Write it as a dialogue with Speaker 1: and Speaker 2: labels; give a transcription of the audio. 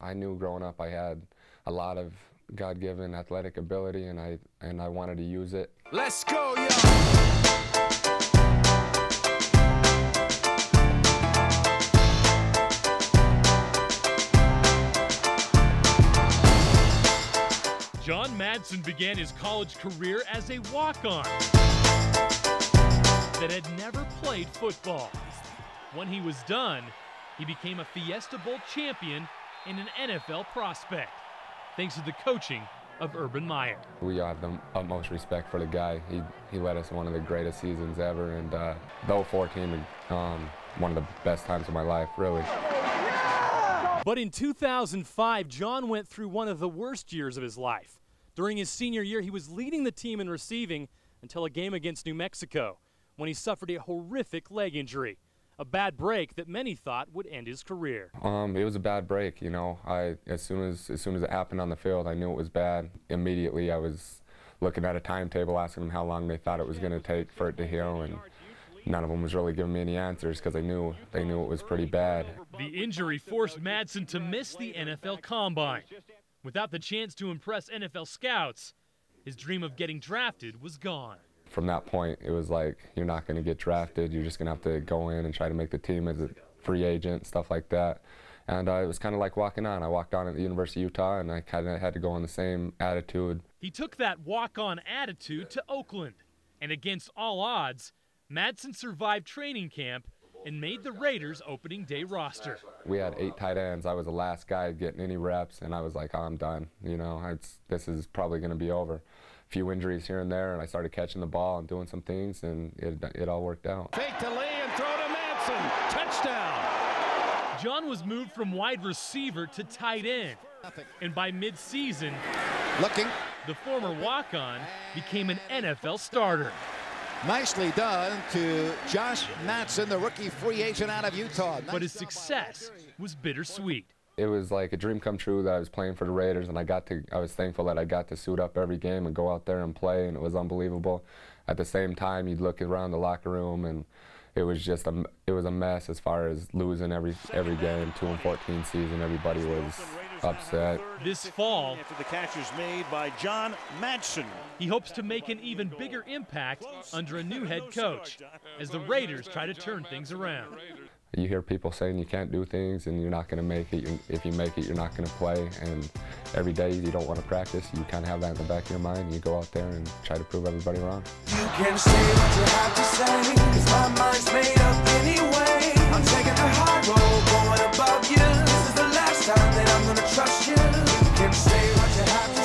Speaker 1: I knew growing up I had a lot of God-given athletic ability, and I and I wanted to use it.
Speaker 2: Let's go, yo!
Speaker 3: John Madsen began his college career as a walk on that had never played football. When he was done, he became a Fiesta Bowl champion and an NFL prospect, thanks to the coaching of Urban Meyer.
Speaker 1: We have the utmost respect for the guy. He he led us one of the greatest seasons ever, and uh, 04 team, um, one of the best times of my life, really.
Speaker 3: But in 2005, John went through one of the worst years of his life. During his senior year, he was leading the team in receiving until a game against New Mexico when he suffered a horrific leg injury, a bad break that many thought would end his career.
Speaker 1: Um, it was a bad break, you know. I as soon as as soon as it happened on the field, I knew it was bad. Immediately, I was looking at a timetable, asking them how long they thought it was going to take for it to heal, and none of them was really giving me any answers because they knew they knew it was pretty bad.
Speaker 3: The injury forced Madsen to miss the NFL Combine. Without the chance to impress NFL scouts, his dream of getting drafted was gone.
Speaker 1: From that point, it was like you're not going to get drafted. You're just going to have to go in and try to make the team as a free agent, stuff like that. And uh, it was kind of like walking on. I walked on at the University of Utah, and I kind of had to go on the same attitude.
Speaker 3: He took that walk on attitude to Oakland, and against all odds, Madsen survived training camp and made the Raiders' opening day roster.
Speaker 1: We had eight tight ends. I was the last guy getting any reps, and I was like, oh, I'm done. You know, it's, this is probably going to be over. A few injuries here and there, and I started catching the ball and doing some things, and it, it all worked out.
Speaker 2: Fake to Lee and throw to Madsen. Touchdown.
Speaker 3: John was moved from wide receiver to tight end, and by mid-season,
Speaker 4: Looking.
Speaker 3: the former walk-on became an NFL starter.
Speaker 4: Nicely done to Josh Madsen, the rookie free agent out of Utah.
Speaker 3: But his success was bittersweet.
Speaker 1: It was like a dream come true that I was playing for the Raiders, and I got to. I was thankful that I got to suit up every game and go out there and play, and it was unbelievable. At the same time, you'd look around the locker room, and it was just a. It was a mess as far as losing every every game. Two and 14 season, everybody was upset.
Speaker 3: This fall,
Speaker 5: After the catch is made by John Madsen.
Speaker 3: he hopes to make an even bigger impact under a new head coach as the Raiders try to turn things around.
Speaker 1: You hear people saying you can't do things and you're not going to make it. If you make it, you're not going to play. And every day you don't want to practice. You kind of have that in the back of your mind. You go out there and try to prove everybody wrong.
Speaker 6: trust you. Can say what you have